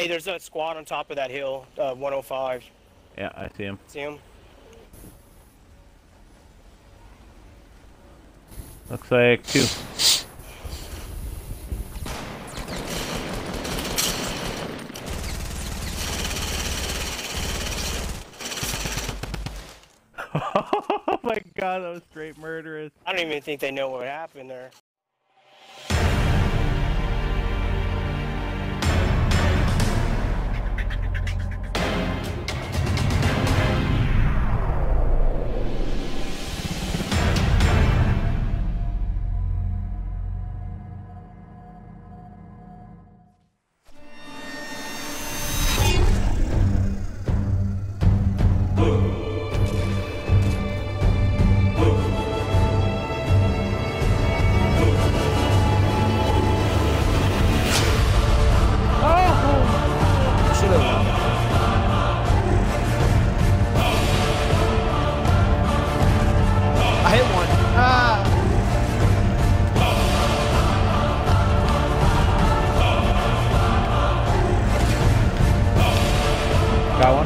Hey, there's a squad on top of that hill, uh, 105. Yeah, I see him. See him? Looks like two. oh my god, that was straight murderous. I don't even think they know what happened there. Nice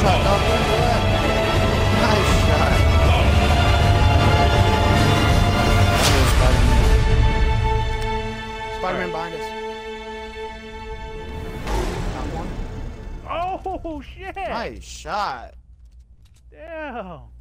shot. Spider-Man. Spider-Man behind us. Got one. Oh shit! Nice shot. Damn.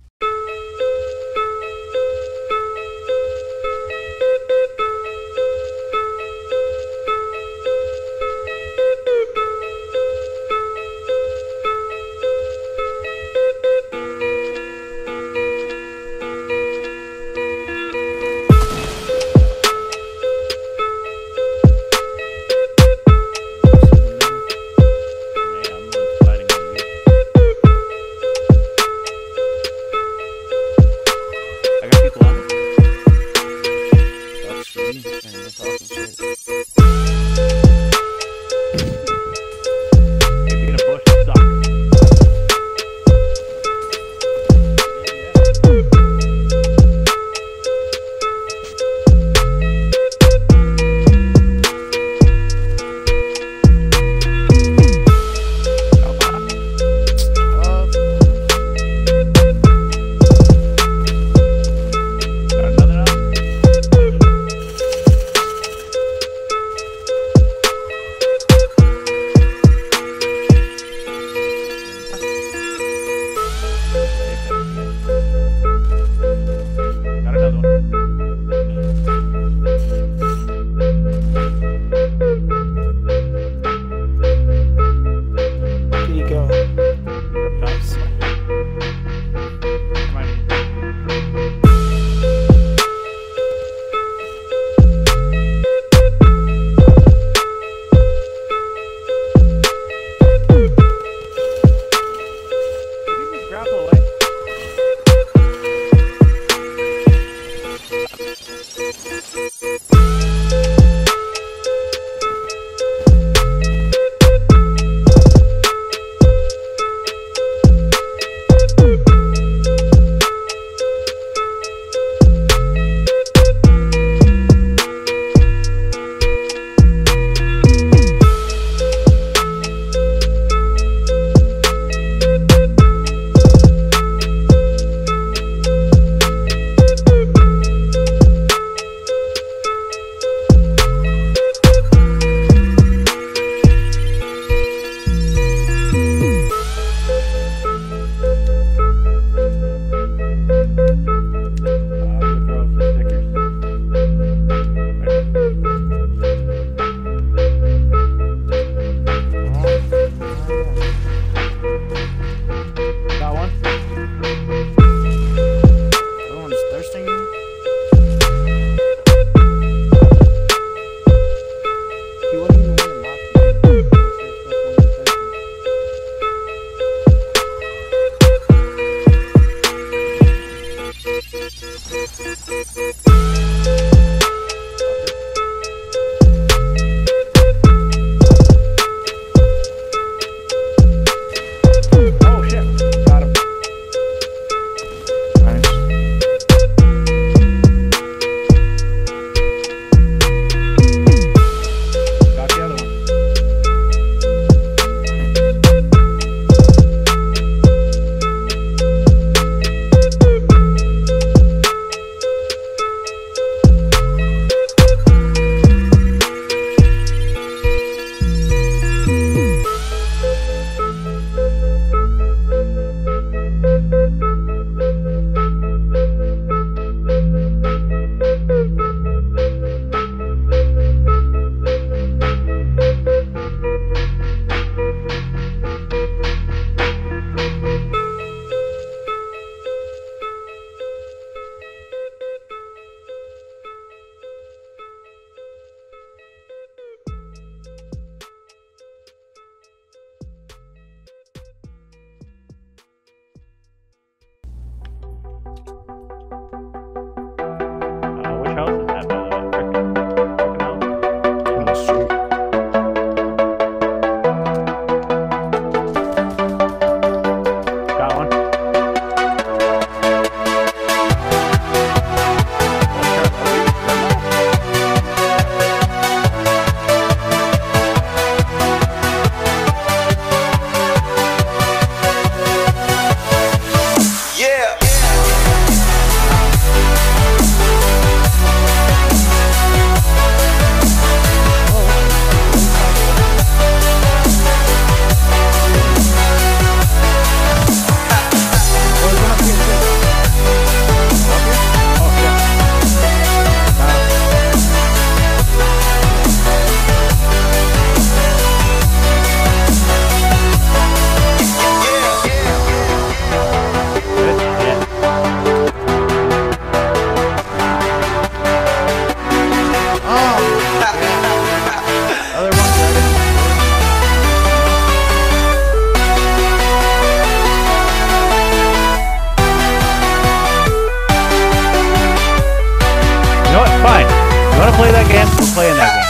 Fine. You want to play that game? We'll play in that game.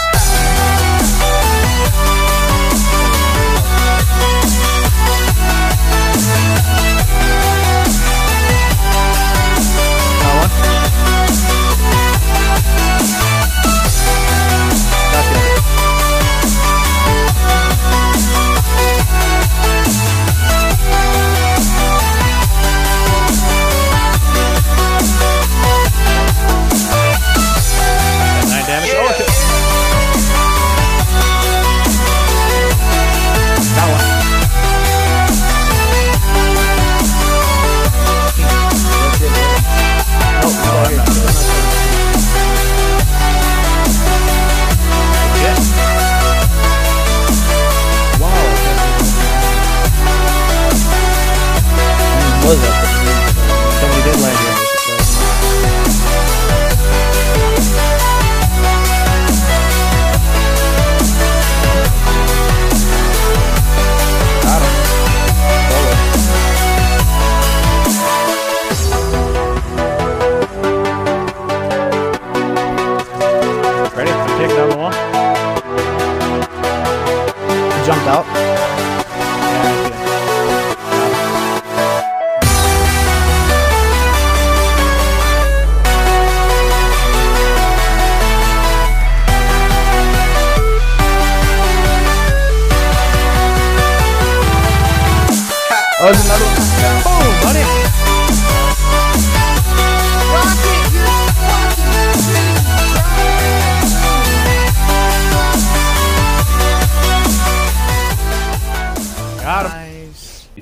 Jumped out. Oh, there's another one.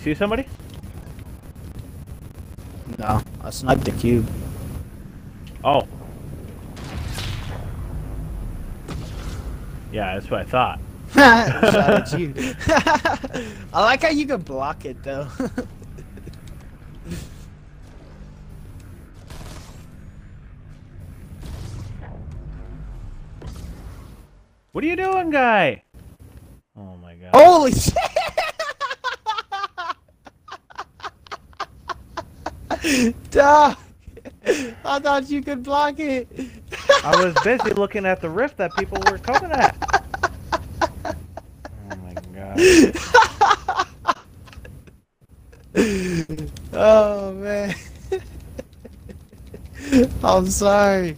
See somebody? No, I sniped the cube. Oh. Yeah, that's what I thought. Shout out to you. I like how you can block it though. What are you doing, guy? Oh my god. Holy shit! Dog! I thought you could block it. I was busy looking at the rift that people were coming at. Oh my god. oh man. I'm sorry.